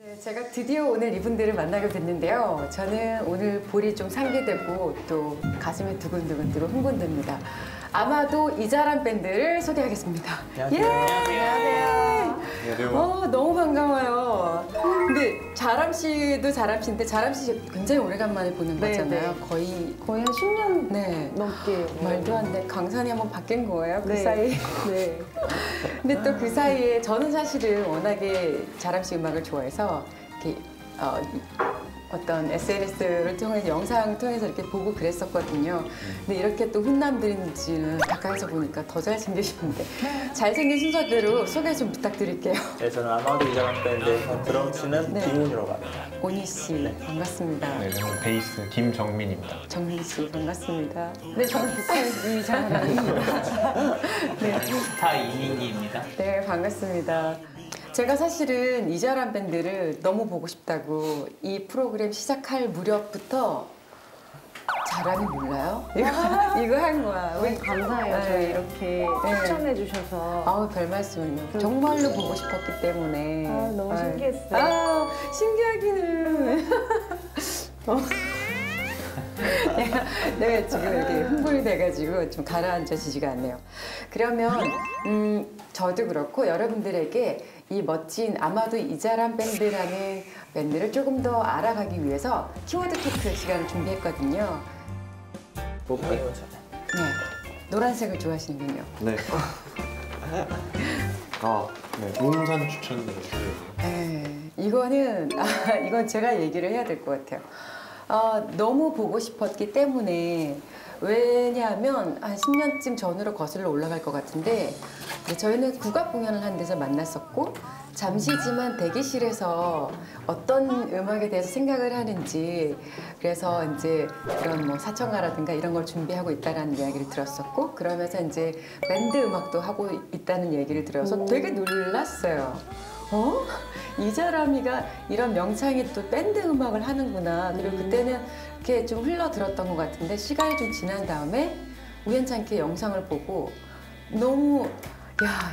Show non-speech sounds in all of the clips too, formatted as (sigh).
네, 제가 드디어 오늘 이분들을 만나게 됐는데요. 저는 오늘 볼이 좀 상기되고 또 가슴이 두근두근 뜨고 흥분됩니다. 아마도 이자란 밴드를 소개하겠습니다. 안녕하세요. 예, 안녕하세요. 안녕하세요. 어, 너무 반가워요. 근데 자람 씨도 자람 씨인데 자람 씨 굉장히 오래간만에 보는 네, 거잖아요. 네. 거의 거의 한 10년 네. 넘게. 말도 안 돼. 강산이 한번 바뀐 거예요. 그 네. 사이. 네. (laughs) 근데 또 그 사이에 저는 사실은 워낙에 자람 씨 음악을 좋아해서 이렇게 어, 떤 SNS를 통해서 영상 통해서 이렇게 보고 그랬었거든요. 근데 이렇게 또 훈남들인지는 가까이서 보니까 더 잘생기시는데 잘생긴 순서대로 소개 좀 부탁드릴게요. 네, 저는 아마도 이자람 밴드에서 드럼 치는 네. 김훈이라고 합니다. 오니 씨 반갑습니다. 네, 저는 베이스 김정민입니다. 정민 씨 반갑습니다. 네, 저는 북한 이장입니다. 네. 스타 이민기입니다. 네, 반갑습니다. 제가 사실은 이자람 밴드를 너무 보고 싶다고 이 프로그램 시작할 무렵부터 자람이 몰라요? 이거, (laughs) 이거 한 거야. 너무 감사해요. 저희 네. 이렇게 네. 추천해 주셔서. 아우, 별 말씀을요. 정말로 보고 싶었기 때문에. 아, 너무 아유. 신기했어요. 아, 신기하기는. 어. (laughs) 내가, (laughs) 내가 지금 이렇게 흥분이 돼가지고 좀 가라앉아지지가 않네요. 그러면, 음, 저도 그렇고 여러분들에게 이 멋진 아마도 이자람 밴드라는 밴드를 조금 더 알아가기 위해서 키워드 토크 시간을 준비했거든요. 볼까요? 네. 노란색을 좋아하시는군요. 네. (laughs) 아, 네. 용산 추천드렸어요. 네, 이거는 아, 이건 제가 얘기를 해야 될 것 같아요. 아, 너무 보고 싶었기 때문에 왜냐하면 한 10년쯤 전으로 거슬러 올라갈 것 같은데 저희는 국악 공연을 한 데서 만났었고 잠시지만 대기실에서 어떤 음악에 대해서 생각을 하는지 그래서 이제 그런 뭐 사청가라든가 이런 걸 준비하고 있다라는 이야기를 들었었고 그러면서 이제 밴드 음악도 하고 있다는 얘기를 들어서 되게 놀랐어요. 어? (laughs) 이자람이가 이런 명창의 또 밴드 음악을 하는구나. 그리고 그때는 이렇게 좀 흘러 들었던 것 같은데 시간이 좀 지난 다음에 우연찮게 영상을 보고 너무 야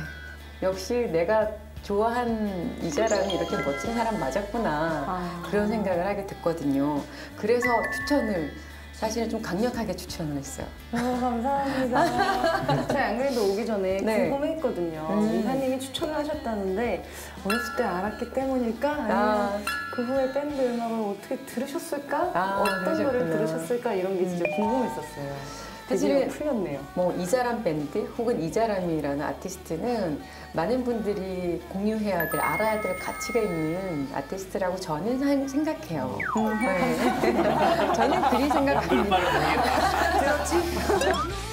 역시 내가 좋아한 이자람이 이렇게 멋진 사람 맞았구나 아. 그런 생각을 하게 됐거든요. 그래서 추천을 사실은 좀 강력하게 추천을 했어요. 너무 감사합니다. (laughs) 제가 안 그래도 오기 전에 네. 궁금했거든요. 음. 이사님이 추천을 하셨다는데 어렸을 때 알았기 때문일까? 아니면 아. 그 후에 밴드 음악을 어떻게 들으셨을까? 아, 어떤 그러셨구나. 음. 노래를 들으셨을까? 이런 게 진짜 궁금했었어요. 사실은 풀렸네요. 뭐 이자람 밴드 혹은 이자람이라는 아티스트는 많은 분들이 공유해야 될 알아야 될 가치가 있는 아티스트라고 저는 생각해요. 음. 네. (laughs) 저는 그리 생각합니다. 그렇지?